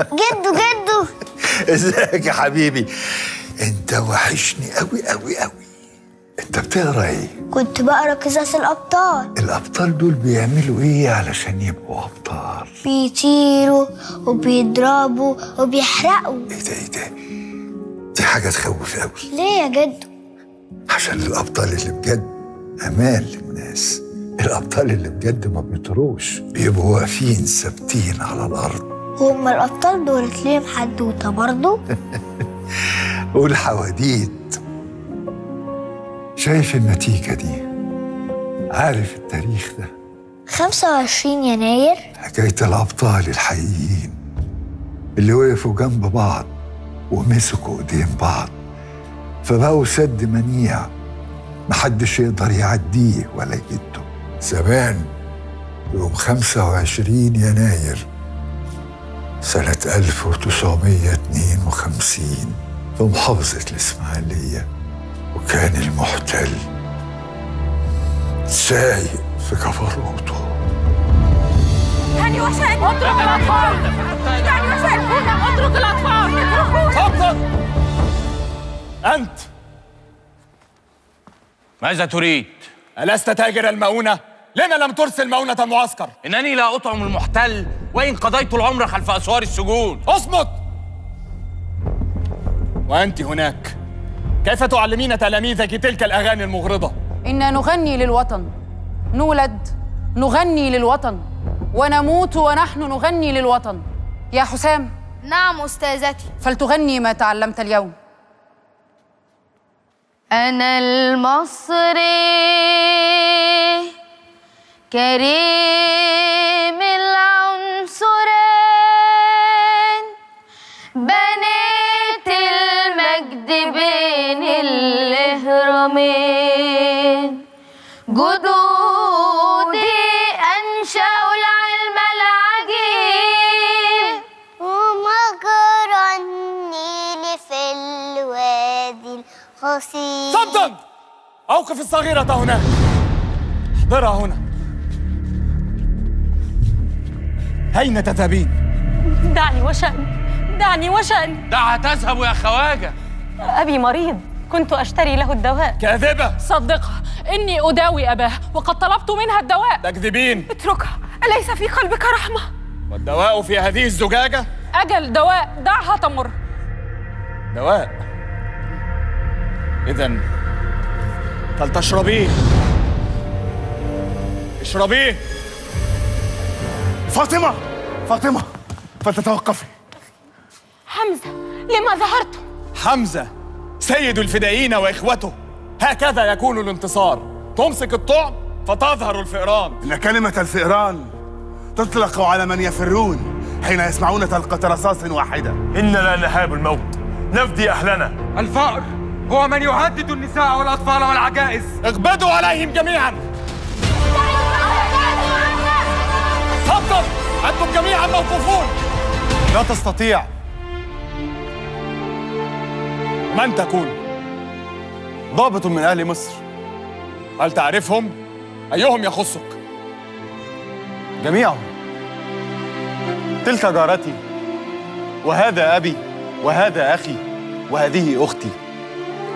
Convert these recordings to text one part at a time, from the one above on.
جدو جدو. ازيك يا حبيبي؟ انت وحشني قوي قوي قوي انت بتقرا إيه؟ كنت بقرا قصص الأبطال. الأبطال دول بيعملوا إيه علشان يبقوا أبطال؟ بيطيروا وبيضربوا وبيحرقوا. إيه ده إيه ده؟ دي حاجة تخوف قوي ليه يا جدو؟ عشان الأبطال اللي بجد أمان للناس. الأبطال اللي بجد ما بيطروش بيبقوا واقفين ثابتين على الأرض. هما الابطال دولت ليهم حدوته برضو والحواديت شايف النتيجة دي؟ عارف التاريخ ده؟ 25 يناير. حكاية الأبطال الحقيقيين اللي وقفوا جنب بعض ومسكوا أيدين بعض. فبقوا سد منيع محدش يقدر يعديه ولا يجده. زمان يوم 25 يناير سنة 1952 في محافظة الإسماعيلية وكان المحتل سايق في جبروته يعني وشأن اترك الأطفال! يعني وشأن هنا اترك الأطفال! اتركونا تفضل أنت! ماذا تريد؟ ألست تاجر المؤونة؟ لما لم ترسل مؤونة المعسكر؟ إنني لا أطعم المحتل وإن قضيت العمر خلف أسوار السجون. أصمت! وأنت هناك. كيف تعلمين تلاميذك تلك الأغاني المغرضة؟ إنا نغني للوطن نولد نغني للوطن ونموت ونحن نغني للوطن. يا حسام. نعم أستاذتي. فلتغني ما تعلمت اليوم. أنا المصري. كريم العنصرين بنيت المجد بين الهرمين. جدودي أنشأوا العلم العجيب. ومجرى النيل في الوادي الخصيب. صمتا! أوقف الصغيرة هناك احضرها هنا. أين تذهبين؟ دعني وشأن. دعني وشأن. دعها تذهب يا خواجة. أبي مريض. كنت أشتري له الدواء. كأذبة. صدقها. إني أداوي أباه وقد طلبت منها الدواء. تكذبين. اتركها. أليس في قلبك رحمة؟ والدواء في هذه الزجاجة؟ أجل دواء. دعها تمر. دواء. إذا فلتشربيه اشربيه. فاطمة! فاطمة! فلتتوقفي. حمزة لما ظهرت؟ حمزة سيد الفدائيين وإخوته. هكذا يكون الانتصار. تمسك الطعم فتظهر الفئران. إن كلمة الفئران تطلق على من يفرون حين يسمعون طلقة رصاص واحدة. إننا لا نهاب الموت. نفدي أهلنا. الفأر هو من يهدد النساء والأطفال والعجائز. اغبدوا عليهم جميعا. تفضل أنتم جميعا موقوفون. لا تستطيع. من تكون؟ ضابط من أهل مصر. هل تعرفهم؟ أيهم يخصك؟ جميعهم. تلك جارتي. وهذا أبي. وهذا أخي. وهذه أختي.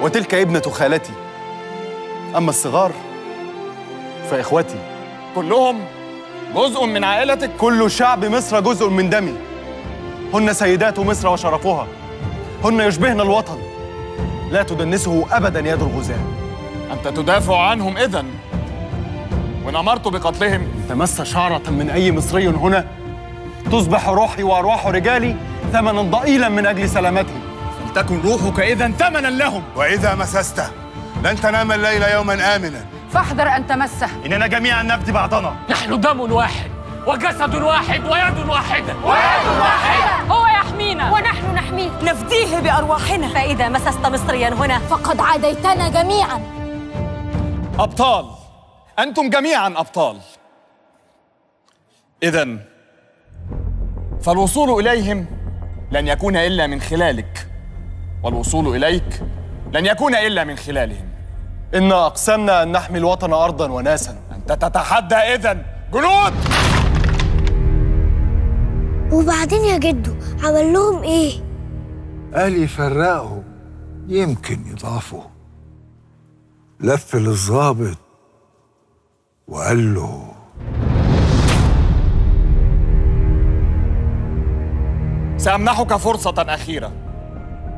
وتلك ابنة خالتي. أما الصغار فإخوتي. كلهم جزء من عائلتك؟ كل شعب مصر جزء من دمي. هن سيدات مصر وشرفها هن يشبهن الوطن. لا تدنسه أبدا يد الغزاة. أنت تدافع عنهم إذن. وإن أمرت بقتلهم. تمس شعرة من أي مصري هنا. تصبح روحي وأرواح رجالي ثمنا ضئيلا من أجل سلامتهم. فلتكن روحك إذا ثمنا لهم. وإذا مسسته لن تنام الليل يوما آمنا. فاحذر أن تمسه. إننا جميعا نفدي بعضنا. نحن دم واحد وجسد واحد ويد واحدة ويد واحدة هو يحمينا. ونحن نحميه. نفديه بأرواحنا. فإذا مسست مصريا هنا فقد عاديتنا جميعا. أبطال. أنتم جميعا أبطال. إذا فالوصول إليهم لن يكون إلا من خلالك. والوصول إليك لن يكون إلا من خلالهم. إنا أقسمنا أن نحمي الوطن أرضا وناسا. أنت تتحدى إذا جنود! وبعدين يا جدو عمل لهم إيه؟ قال يفرقهم يمكن يضعفوا لف للظابط وقال له سأمنحك فرصة أخيرة.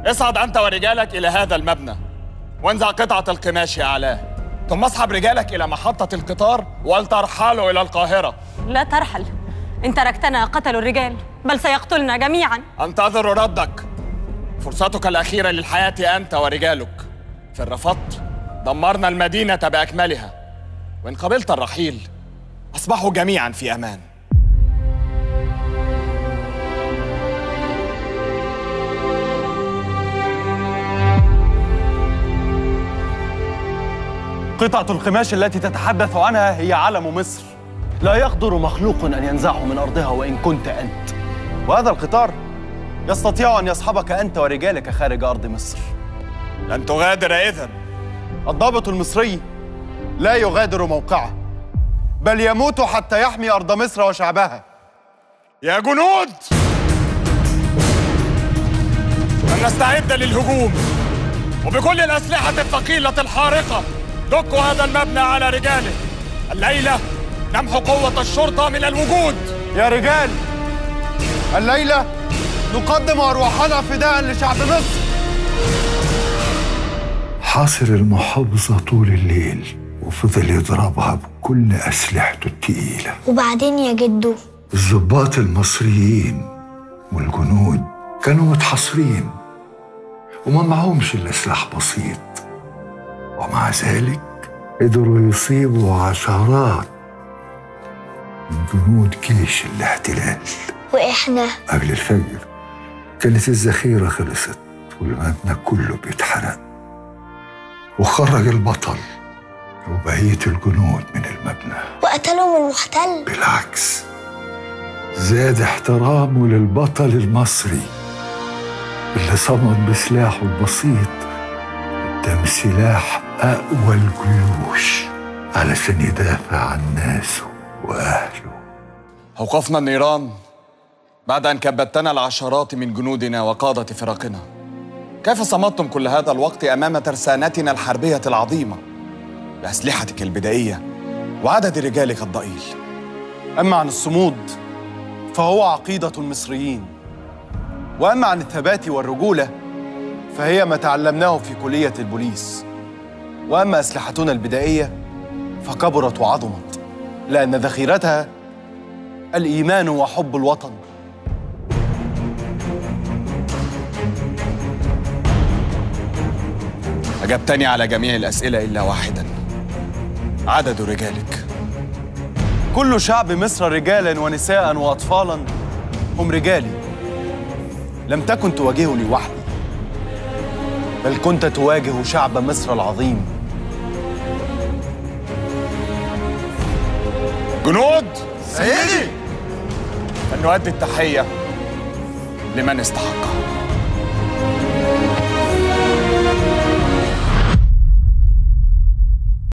اصعد أنت ورجالك إلى هذا المبنى. وانزع قطعة القماش أعلاه ثم اسحب رجالك إلى محطة القطار ولترحلوا إلى القاهرة. لا ترحل. إن تركتنا قتلوا الرجال بل سيقتلنا جميعا. أنتظر ردك. فرصتك الأخيرة للحياة أنت ورجالك. في رفضت دمرنا المدينة بأكملها. وإن قبلت الرحيل أصبحوا جميعا في أمان. قطعة القماش التي تتحدث عنها هي علم مصر. لا يقدر مخلوق أن ينزعه من أرضها وإن كنت أنت. وهذا القطار يستطيع أن يصحبك أنت ورجالك خارج أرض مصر. لن تغادر إذن. الضابط المصري لا يغادر موقعه بل يموت حتى يحمي أرض مصر وشعبها. يا جنود! فلنستعد للهجوم. وبكل الأسلحة الثقيلة الحارقة. دكوا هذا المبنى على رجاله الليلة نمحو قوة الشرطة من الوجود. يا رجال الليلة نقدم أرواحنا فداء لشعب مصر. حاصر المحافظة طول الليل وفضل يضربها بكل أسلحته التقيلة. وبعدين يا جدو. الضباط المصريين والجنود كانوا متحصرين وما معهمش إلا سلاح بسيط. ومع ذلك قدروا يصيبوا عشرات من جنود جيش الاحتلال. وإحنا؟ قبل الفجر كانت الذخيرة خلصت والمبنى كله بيتحرق. وخرج البطل وبقية الجنود من المبنى. وقتلهم المحتل؟ بالعكس زاد احترامه للبطل المصري اللي صمد بسلاحه البسيط قدام سلاح أقوى الجيوش علشان يدافع عن ناسه وأهله. أوقفنا النيران بعد أن كبتنا العشرات من جنودنا وقادة فرقنا. كيف صمدتم كل هذا الوقت أمام ترسانتنا الحربية العظيمة؟ بأسلحتك البدائية وعدد رجالك الضئيل. أما عن الصمود فهو عقيدة المصريين وأما عن الثبات والرجولة فهي ما تعلمناه في كلية البوليس. وأما أسلحتنا البدائية فكبرت وعظمت لأن ذخيرتها الإيمان وحب الوطن. أجبتني على جميع الأسئلة إلا واحدا. عدد رجالك. كل شعب مصر رجالا ونساء وأطفالا هم رجالي. لم تكن تواجهني وحدي. بل كنت تواجه شعب مصر العظيم. جنود! سيدي! فلنؤدي التحية لمن استحقها.